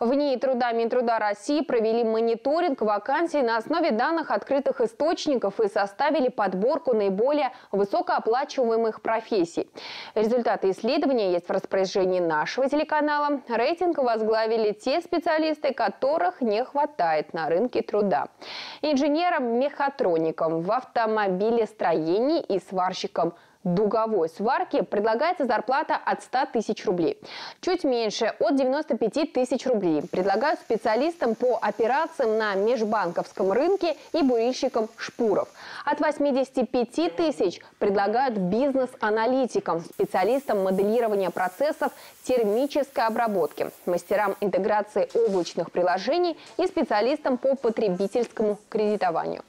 В ней труда Минтруда России провели мониторинг вакансий на основе данных открытых источников и составили подборку наиболее высокооплачиваемых профессий. Результаты исследования есть в распоряжении нашего телеканала. Рейтинг возглавили те специалисты, которых не хватает на рынке труда. Инженерам-мехатроникам в автомобилестроении и сварщикам дуговой сварки предлагается зарплата от 100 тысяч рублей. Чуть меньше, от 95 тысяч рублей, предлагают специалистам по операциям на межбанковском рынке и бурильщикам шпуров. От 85 тысяч предлагают бизнес-аналитикам, специалистам моделирования процессов термической обработки, мастерам интеграции облачных приложений и специалистам по потребительскому кредитованию.